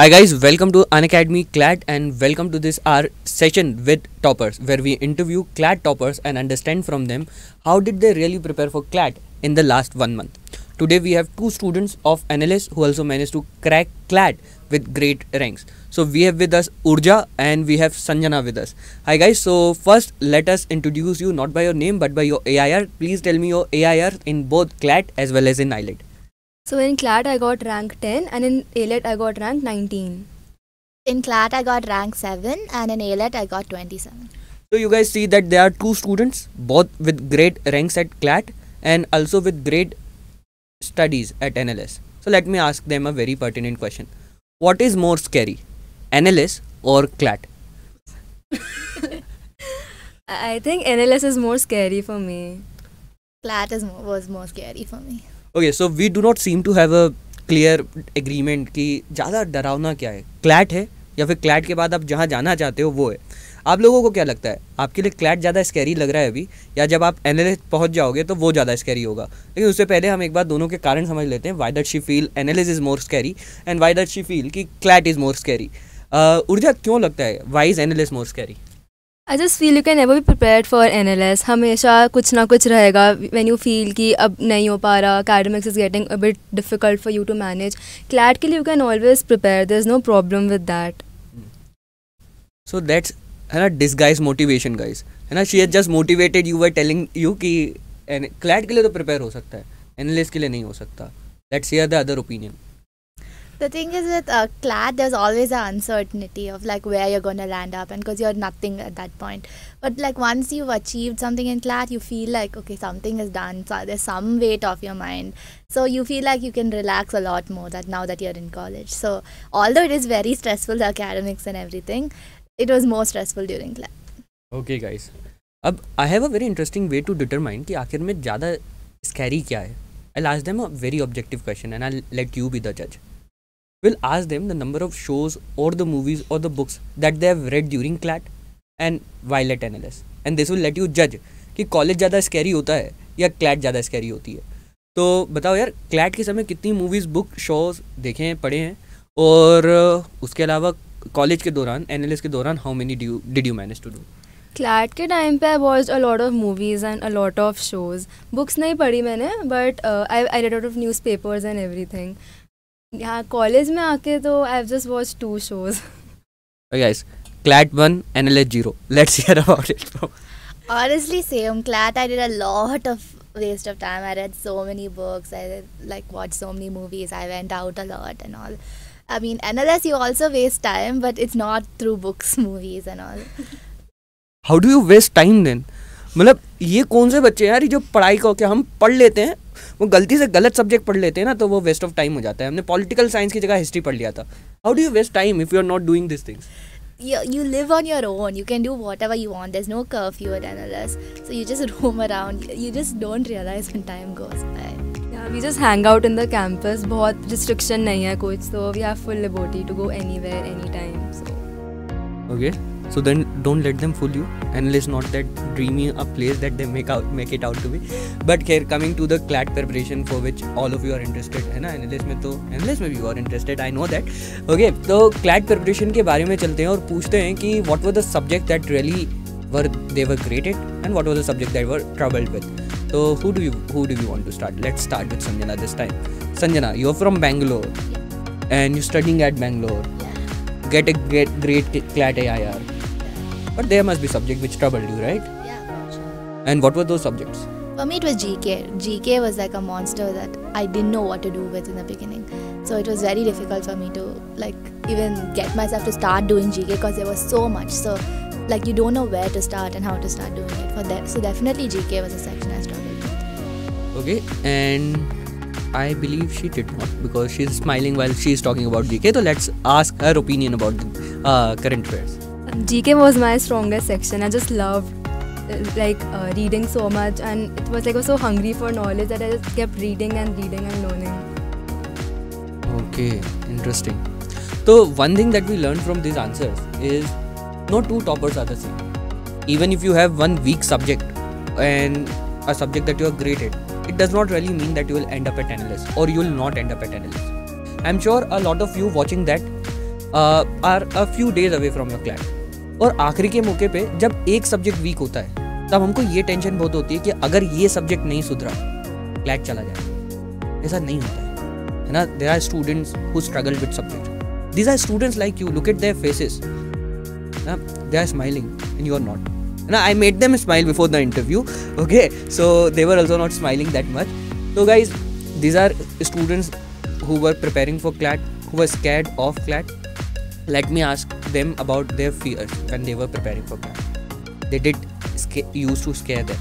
Hi guys, welcome to Unacademy CLAT and welcome to this our session with toppers where we interview CLAT toppers and understand from them how did they really prepare for CLAT in the last one month. Today we have two students of NLS who also managed to crack CLAT with great ranks. So we have with us Oorjah and we have Sanjana with us. Hi guys, so first let us introduce you not by your name but by your AIR. Please tell me your AIR in both CLAT as well as in AILET. So in CLAT I got rank 10 and in AILET I got rank 19. In CLAT, I got rank 7 and in AILET, I got 27. So you guys see that there are two students, both with great ranks at CLAT and also with great studies at NLS. So let me ask them a very pertinent question. What is more scary, NLS or CLAT? I I think NLS is more scary for me. CLAT is more, was more scary for me. Okay, so we do not seem to have a clear agreement कि ज़्यादा डरावना क्या है? CLAT है या फिर CLAT के बाद आप जहाँ जाना चाहते हो वो है। आप लोगों को क्या लगता है? आपके लिए क्लैट ज़्यादा स्कैरी लग रहा है अभी? या जब आप एन पहुँच जाओगे तो वो ज़्यादा स्कैरी होगा? लेकिन उससे पहले हम एक बार दोनों के कारण समझ लेते हैं why that she feel N is more scary and why that she feel कि क्लैट इज़ मोर स्कैरी ऊर्जा क्यों लगता है? Why is N more scary I just feel you can never be prepare for N L S हमेशा कुछ ना कुछ रहेगा। वैन यू फील कि अब नहीं हो पा रहा academics is getting a bit difficult for you to manage CLAT के लिए you can always prepare there is no problem with that so that's है ना डिस गाइज़ मोटिवेशन गाइज़ है ना she has just motivated you are telling you कि CLAT के लिए तो प्रिपेयर हो सकता है। एनालिस्ट के लिए नहीं हो सकता। That's here the other opinion the thing is with uh, CLAT there's always an uncertainty of like where you're going to land up and because you're nothing at that point. But like once you've achieved something in CLAT you feel like okay something is done. So there's some weight off your mind. So you feel like you can relax a lot more that now that you're in college. So although it is very stressful the academics and everything it was more stressful during CLAT. Okay guys. अब I have a very interesting way to determine कि आखिर में ज़्यादा scary क्या है। I last them a very objective question and I let you be the जज will ask them the number of shows or the movies or the books that they have read during CLAT and while at NLS. And this will let you judge कि college ज़्यादा scary होता है या CLAT ज़्यादा scary होती है। तो बताओ यार क्लैट के समय कितनी मूवीज़ बुक शोज़ देखे हैं, पढ़े हैं? और उसके अलावा कॉलेज के दौरान एन के दौरान how many did you manage to do CLAT के टाइम पे I was a lot of movies and a lot of shows books नहीं पढ़ी मैंने but I I read out of newspapers and everything यहाँ college में आके तो I just watch two shows CLAT one N L H zero let's same CLAT I did a lot of waste of time I read so many books I like watch so many movies I went out a lot and all I mean N L S you also waste time but it's not through books movies and all how do you waste time then मतलब ये कौन से बच्चे हैं यार जो पढ़ाई को हम पढ़ लेते हैं वो गलती से गलत सब्जेक्ट पढ़ लेते हैं ना तो वो वेस्ट ऑफ़ टाइम हो जाता है हमने पॉलिटिकल साइंस की जगह हिस्ट्री पढ़ लिया था how do you waste time if you are not doing this things you, you live on your own. You can do whatever you want. There's no curfew at NLS. So you just roam around. You just don't realize when time goes by. Yeah, we just hang out in the campus. बहुत restriction नहीं है कुछ so we have full liberty to go anywhere anytime. So okay so then don't let them fool you. And it's not that dreamy a place that they make out make it out to be. But here coming to the clat preparation for which all of you are interested है ना? NLS में तो NLS में भी are interested I know that okay तो CLAT preparation के बारे में चलते हैं और पूछते हैं कि what were the subject that really were they were grated and what was the subject that were troubled with. So who do you who do you want to start? Let's start with Sanjana this time. Sanjana you're from Bangalore and you're studying at Bangalore. Get a great great CLAT AIR but there must be subject which troubled you, right? Yeah, sure. And what were those subjects? For me, it was GK. GK was like a monster that I didn't know what to do with in the beginning. So it was very difficult for me to like even get myself to start doing GK because there was so much. So like you don't know where to start and how to start doing it for that. So definitely GK was a section I struggled with. Okay, and I believe she did not because she's smiling while she's talking about GK. So let's ask her opinion about the uh, current affairs. GK was my strongest section. I just loved like uh, reading so much and it was like I was so hungry for knowledge that I just kept reading and reading and learning. Okay, interesting. So one thing that we learned from these answers is no two toppers are the same. Even if you have one weak subject and a subject that you are great at, it does not really mean that you will end up at NLS or you will not end up at NLS. I'm sure a lot of you watching that uh, are a few days away from your class और आखिरी के मौके पे जब एक subject weak होता है, तब हमको ये टेंशन बहुत होती है कि अगर ये सब्जेक्ट नहीं सुधरा क्लैक चला जाए। ऐसा नहीं होता है ना? There are students who struggle with subject these are students like you look at their faces they are smiling and you are not ना I made them smile before the interview okay so they were also not smiling that much तो guys these are students who were preparing for CLAT who were scared of CLAT Let me ask them about their fears when they were preparing for CLAT. They sca- used to scare them,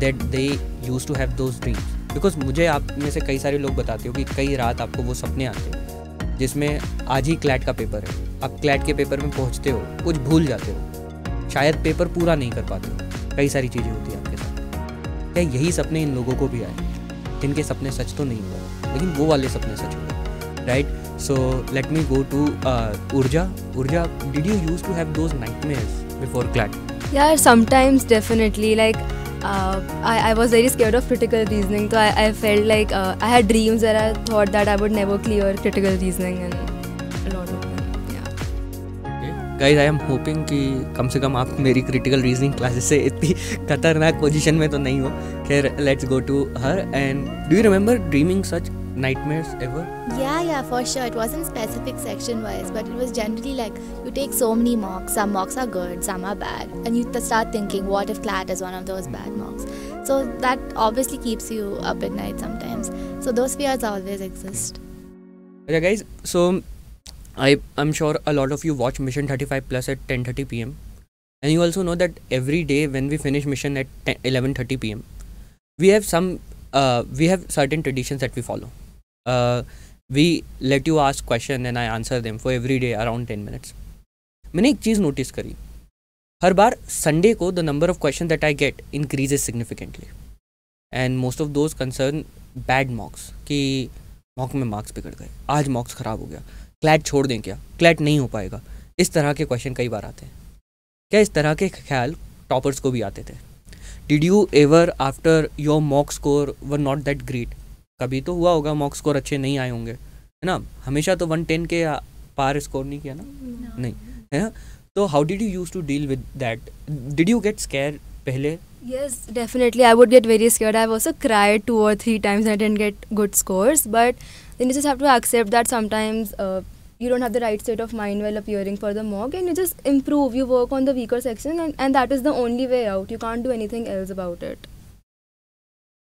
that they used to have those. Because मुझे आप में से कई सारे लोग बताते हो कि कई रात आपको वो सपने आते हैं, जिसमें आज ही क्लैट का पेपर है। आप क्लैट के पेपर में पहुँचते हो, कुछ भूल जाते हो। शायद पेपर पूरा नहीं कर पाते हो। कई सारी चीज़ें होती हैं आपके साथ। क्या यही सपने इन लोगों को भी आए? जिनके सपने सच तो नहीं हुए, लेकिन वो वाले सपने सच हुए right so let me go to Urja Urja did you use to have those nightmares before CLAT Yeah, sometimes definitely. Like, uh, I, I was very scared of critical reasoning. So I, I felt like uh, I had dreams where I thought that I would never clear critical reasoning and a lot of them. Yeah. Guys I am hoping कि कम से कम आप मेरी critical reasoning classes से इतनी खतरनाक position में तो नहीं हो खैर let's go to her and do you remember dreaming such nightmares ever Yeah, yeah, for sure. It wasn't specific section wise, but it was generally like you take so many mocks. Some mocks are good, some are bad, and you start thinking, what if CLAT is one of those bad mocks? So that obviously keeps you up at night sometimes. So those fears always exist. okay guys so i i'm sure a lot of you watch mission 35 plus at 10:30 pm and you also know that every day when we finish mission at 11:30 pm we have some uh, we have certain traditions that we follow uh, let you ask question and I answer them for every day around 10 minutes. मैंने एक चीज़ notice करी। हर बार Sunday को the number of question that I get increases significantly and most of those concern bad mocks कि mock में marks बिगड़ गए। आज मॉक्स ख़राब हो गया। क्लैट छोड़ दें क्या? क्लैट नहीं हो पाएगा। इस तरह के क्वेश्चन कई बार आते हैं। क्या इस तरह के ख्याल टॉपर्स को भी आते थे? Did you ever after your mock score were not that great कभी तो हुआ होगा मॉक स्कोर अच्छे नहीं आए होंगे है ना हमेशा तो वन टेन के पार स्कोर नहीं किया ना नहीं है ना तो how did you use to deal with that did you get scare पहले Yes, definitely. I would get very scared. I've also cried two or three times and I didn't get good scores. But then you just have to accept that sometimes uh, you don't have the right state of mind while appearing for the mock and you just improve. You work on the weaker section and, and that is the only way out. You can't do anything else about it.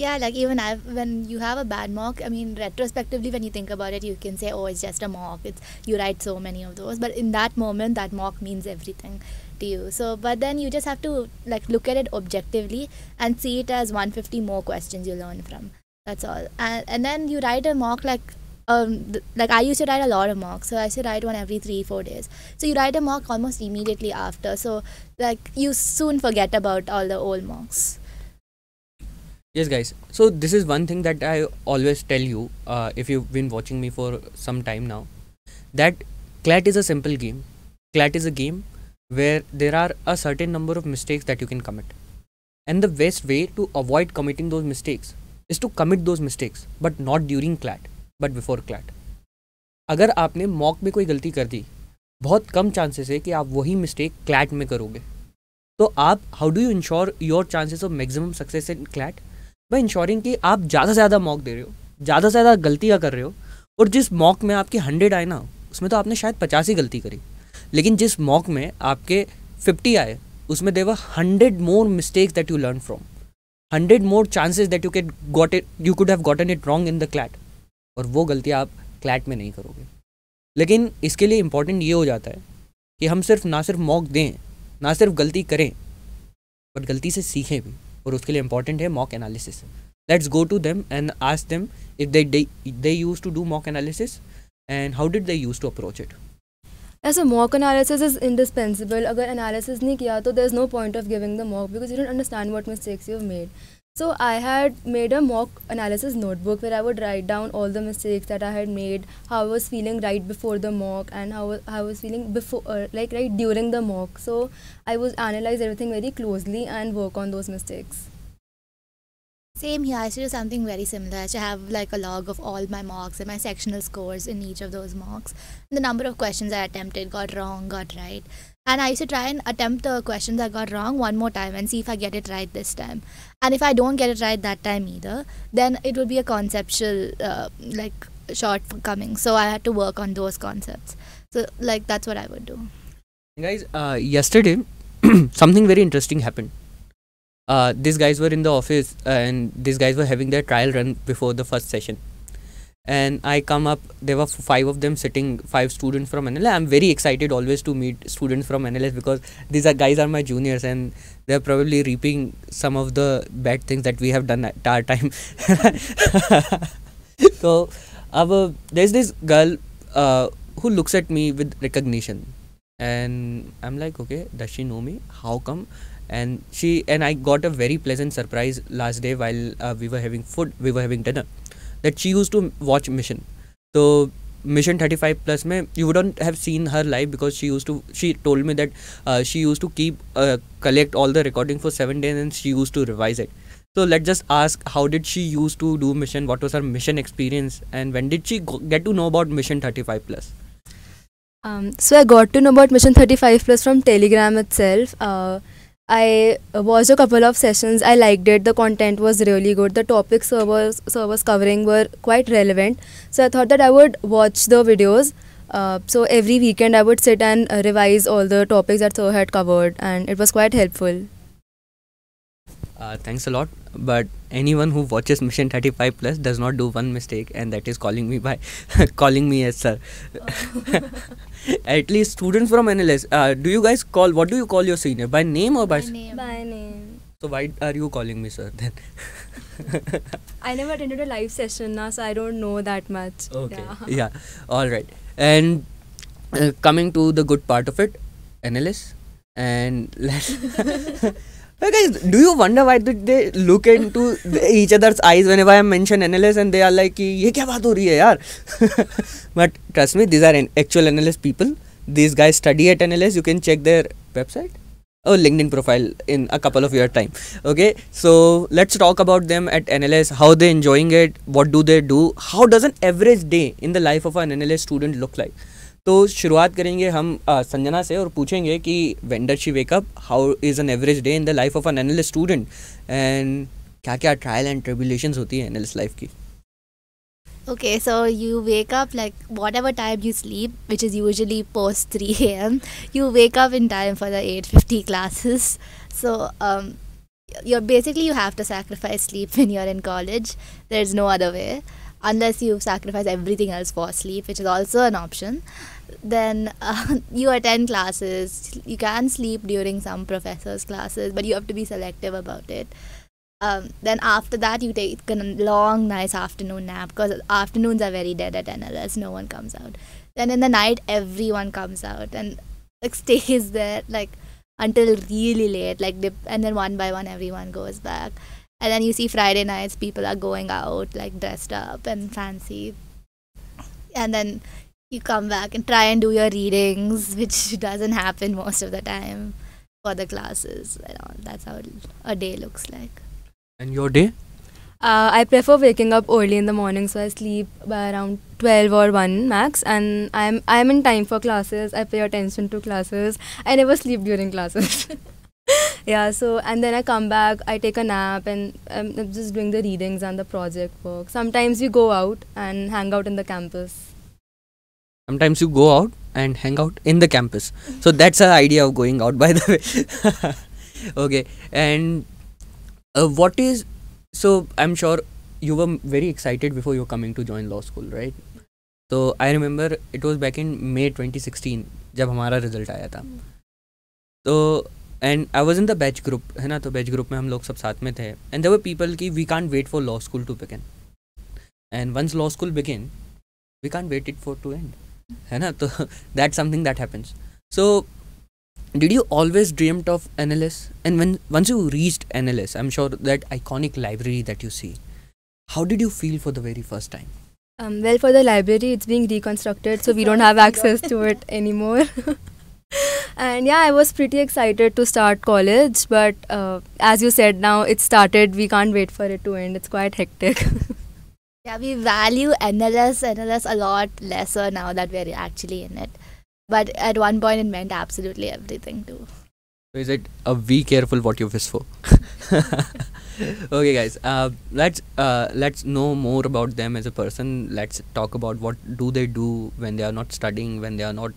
Yeah, like even I've when you have a bad mock, I mean, retrospectively, when you think about it, you can say, "Oh, it's just a mock." It's you write so many of those, but in that moment, that mock means everything to you. So, but then you just have to like look at it objectively and see it as 150 more questions you learn from. That's all. And and then you write a mock like. Um, like I used to write a lot of mocks, so I used to write one every three, four days. So you write a mock almost immediately after. So like you soon forget about all the old mocks Yes, guys. So this is one thing that I always tell you uh, if you've been watching me for some time now, that CLAT is a simple game. CLAT is a game where there are a certain number of mistakes that you can commit, and the best way to avoid committing those mistakes is to commit those mistakes, but not during CLAT, but before CLAT. अगर आपने mock में कोई गलती कर दी बहुत कम chances है कि आप वही मिस्टेक क्लैट में करोगे तो आप how do you ensure your chances of maximum success in CLAT by ensuring कि आप ज़्यादा से ज़्यादा मॉक दे रहे हो, ज़्यादा से ज़्यादा गलतियाँ कर रहे हो, और जिस मॉक में आपके हंड्रेड आए ना, उसमें तो आपने शायद पचास ही गलती करी। लेकिन जिस मॉक में आपके फिफ्टी आए, उसमें there are hundred more mistakes that you learn from hundred more chances that you could got it you could have gotten it wrong in the CLAT और वो गलतियाँ आप क्लैट में नहीं करोगे। लेकिन इसके लिए इंपॉर्टेंट ये हो जाता है कि हम सिर्फ़ ना सिर्फ़ मॉक दें, ना सिर्फ़ गलती करें बट गलती से सीखें भी। और उसके लिए इंपॉर्टेंट है mock analysis let's go to them and ask them if they they use to do mock analysis and how did they use to approach it ऐसा मॉक एनालिसिस इज़ इंडिस्पेंसिबल अगर एनालिसिस नहीं किया तो there is no point of giving the mock because you don't understand what mistakes you made So I had made a mock analysis notebook where I would write down all the mistakes that I had made, how I was feeling right before the mock, and how I was feeling before, uh, like right during the mock. So I was analyze everything very closely and work on those mistakes. Same here. I used to do something very similar. I used to have like a log of all my marks and my sectional scores in each of those mocks. The number of questions I attempted, got wrong, got right. And I used to try and attempt the questions I got wrong one more time and see if I get it right this time. And if I don't get it right that time either, then it would be a conceptual uh, like shortcoming. So I had to work on those concepts. So like that's what I would do. guys uh, yesterday something very interesting happened uh, these guys were in the office and these guys were having their trial run before the first session. And i come up there were five of them sitting five students from nls i'm very excited always to meet students from nls because these are guys are my juniors and they're probably reaping some of the bad things that we have done at our time. So our, there's this girl uh, who looks at me with recognition. And i'm like okay does she know me? How come and she and i got a very pleasant surprise last day while uh, we were having food we were having dinner that she used to watch mission. So mission 35 plus mein you wouldn't have seen her live because she used to she told me that uh, she used to keep uh, collect all the recording for 7 days and she used to revise it. So let's just ask how did she used to do mission? What was her mission experience? And when did she go, get to know about mission 35 plus? Um, so I got to know about Mission 35 Plus from Telegram itself. Uh, I watched a couple of sessions. I liked it. The content was really good. The topics servers servers covering were quite relevant. So I thought that I would watch the videos. Uh, so every weekend I would sit and uh, revise all the topics that Sir had covered, and it was quite helpful. uh, thanks a lot but anyone who watches mission 35 plus does not do one mistake and that is calling me by calling me as sir at least students from nls uh, do you guys call what do you call your senior by name or by, s- name. By name. so why are you calling me sir then I never attended a live session now, so I don't know that much. okay Yeah. yeah all right and uh, coming to the good part of it nls and let's Hey guys, do you wonder why did they look into the- each other's eyes whenever I mention NLS and they are like, कि ये क्या बात हो रही है यार? but trust me, these are an actual NLS people. These guys study at NLS. You can check their website or LinkedIn profile in a couple of your time. Okay, so let's talk about them at NLS. How they enjoying it? What do they do? How does an average day in the life of an NLS student look like? तो शुरुआत करेंगे हम संजना से और पूछेंगे कि when does she wake up how is an average day in the life of an NLS student and क्या क्या ट्रायल एंड ट्रिबुलेशंस होती है एनएलएस लाइफ की Okay, so you wake up like whatever time you sleep, which is usually post 3 a.m. You wake up in time for the 8:50 classes. So um, you're basically you have to sacrifice sleep when you're in college. There's no other way, unless you sacrifice everything else for sleep, which is also an option. Then uh, you attend classes. You can sleep during some professors' classes, but you have to be selective about it um, then after that you take a long nice afternoon nap because afternoons are very dead at NLS no one comes out then in the night everyone comes out and like stays there like until really late like dip, and then one by one everyone goes back and then you see Friday nights, people are going out, like dressed up and fancy. And then you come back and try and do your readings, which doesn't happen most of the time for the classes and all. That's how a day looks like. And your day? Uh, I prefer waking up early in the morning, so I sleep by around 12 or 1 max. And I'm, I'm in time for classes. I pay attention to classes. I never sleep during classes. yeah, so and then I come back, I take a nap, and I'm I'm just doing the readings and the project work. Sometimes we go out and hang out in the campus. sometimes you go out and hang out in the campus so that's the idea of going out by the way okay and uh, what is so i'm sure you were very excited before you were coming to join law school right so i remember it was back in may 2016 जब हमारा result आया था तो and I was in the batch group है ना तो batch group में हम लोग सब साथ में थे एंड देवर पीपल की we can't wait for law school to begin and once law school begin we can't wait it for to end है ना तो that something that happens so did you always dreamt of NLS and when once you reached NLS I'm sure that iconic library that you see how did you feel for the very first time Um, well, for the library, it's being reconstructed, so we don't have access to it anymore. And yeah, I was pretty excited to start college, but uh, as you said, now it started. We can't wait for it to end. It's quite hectic. Yeah, we value NLS, NLS a lot lesser now that we're actually in it. But at one point, it meant absolutely everything too. So is it a be careful what you wish for? okay, guys. Uh, let's uh, let's know more about them as a person. Let's talk about what do they do when they are not studying, when they are not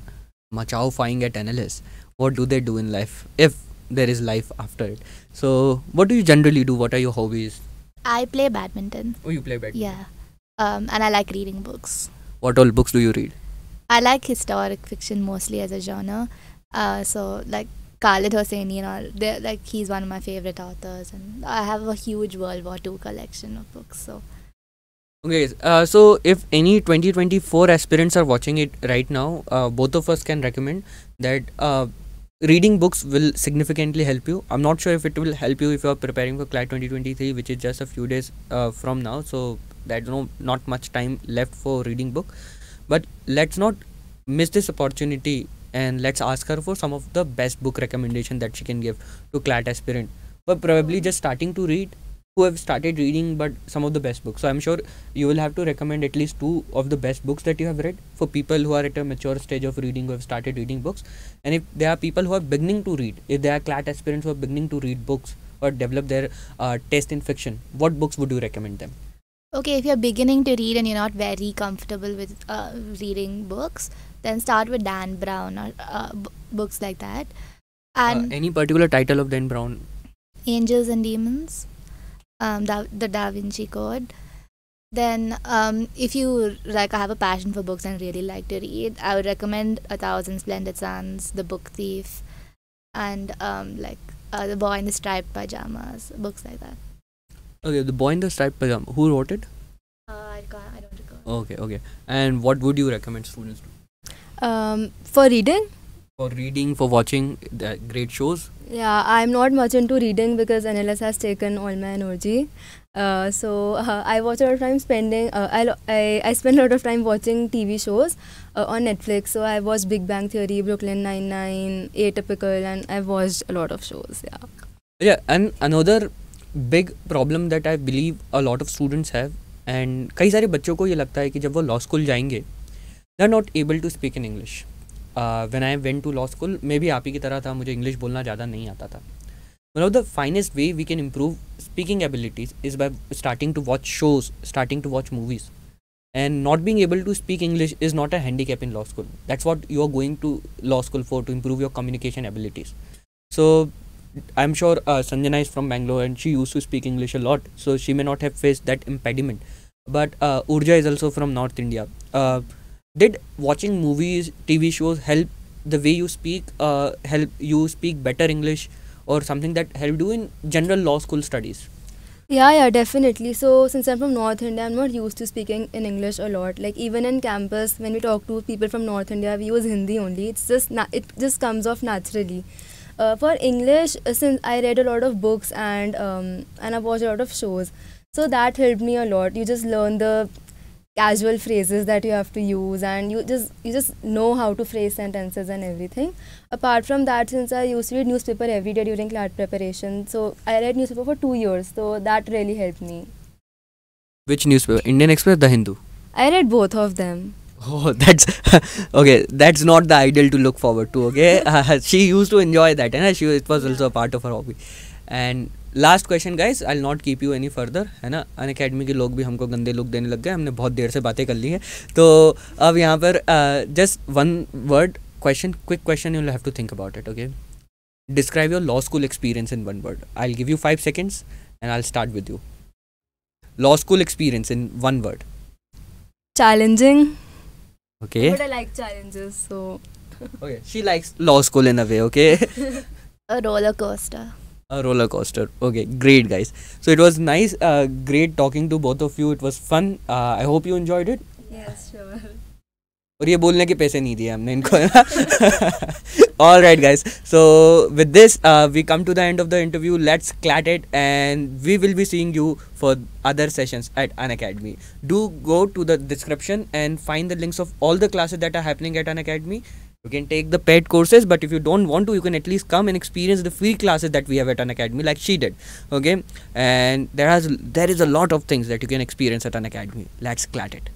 machao-fying at NLS. What do they do in life if there is life after it? So, what do you generally do? What are your hobbies? I play badminton. Oh, you play badminton. Yeah. Um, and I like reading books. What all books do you read? I like historic fiction mostly as a genre. Uh, so like Khaled Hosseini and all, like he's one of my favorite authors, and I have a huge World War II collection of books. So Okay, uh, so if any 2024 aspirants are watching it right now, uh, both of us can recommend that uh, reading books will significantly help you. I'm not sure if it will help you if you are preparing for CLAT 2023, which is just a few days uh, from now. So there's no not much time left for reading book, but let's not miss this opportunity and let's ask her for some of the best book recommendation that she can give to CLAT aspirant, but probably just starting to read who have started reading but some of the best books. So i'm sure you will have to recommend at least two of the best books that you have read for people who are at a mature stage of reading who have started reading books. And if there are people who are beginning to read if there are clat aspirants who are beginning to read books or develop their uh, taste in fiction what books would you recommend them? Okay, if you're beginning to read and you're not very comfortable with uh, reading books, then start with Dan Brown or uh, b- books like that. uh, And any particular title of dan brown? Angels and Demons, um, da- the Da Vinci Code. Then, um, if you like, I have a passion for books and really like to read, I would recommend A Thousand Splendid Suns, The Book Thief, and um, like uh, The Boy in the Striped Pajamas, books like that. okay the boy in the striped Pajamas. who wrote it Uh, I, can't, I don't recall. okay okay and what would you recommend students do um, for reading, for reading for watching the great shows yeah, I'm not much into reading because NLS has taken all my energy. Uh, so uh, I watch a lot of time spending. Uh, I, lo- I I spend a lot of time watching TV shows uh, on Netflix. So I watched Big Bang Theory, Brooklyn Nine Nine, Atypical, and I've watched a lot of shows. Yeah. yeah and another big problem that i believe a lot of students have and कई सारे बच्चों को ये लगता है कि जब वो लॉ स्कूल जाएंगे they are not able to speak in When I went to law school मे भी आप ही की तरह था, मुझे इंग्लिश बोलना ज़्यादा नहीं आता था। One of the finest way we can improve speaking abilities is by starting to watch shows starting to watch movies and not being able to speak English is not a handicap in law school that's what you are going to law school for to improve your communication abilities so I am sure Sanjana is from Bangalore and she use to speak English a lot so she may not have face that impediment but Urja is also from north India did watching movies tv shows help the way you speak uh, help you speak better english or something that helped you in general law school studies Yeah, yeah, definitely. So, since I'm from North India, I'm not used to speaking in English a lot. Like even in campus, when we talk to people from North India, we use Hindi only. It's just na- it just comes off naturally. Uh, for English, uh, since I read a lot of books and um, and I've watched a lot of shows, so that helped me a lot. You just learn the casual phrases that you have to use and you just you just know how to phrase sentences and everything. Apart from that since i used to read newspaper every day during clat preparation so i read newspaper for two years so that really helped me. Which newspaper? Indian express the hindu? I read both of them. Oh that's okay that's not the ideal to look forward to okay? Uh, she used to enjoy that and she it was also a part of her hobby. And last question guys I not keep you any further है ना? अन academy के लोग भी हमको गंदे लोग देने लग गए हमने बहुत देर से बातें कर ली हैं। तो अब यहाँ पर just one word question quick question you have to think about it okay describe your law school experience in one word I will give you five seconds and I start with you law school experience in one word. Challenging. Okay. But i like challenges so. Okay. She likes law school in a way okay? A roller coaster. roller coaster. Okay great guys. So it was nice uh, great talking to both of you. It was fun. Uh, I hope you enjoyed it. Yes sure. aur ye bolne ke paise nahi diye humne inko all right guys. So with this uh, we come to the end of the interview. Let's clat it and we will be seeing you for other sessions at Unacademy. Do go to the description and find the links of all the classes that are happening at Unacademy you can take the paid courses but if you don't want to you can at least come and experience the free classes that we have at Unacademy like she did okay? And there has there is a lot of things that you can experience at Unacademy. Let's clat it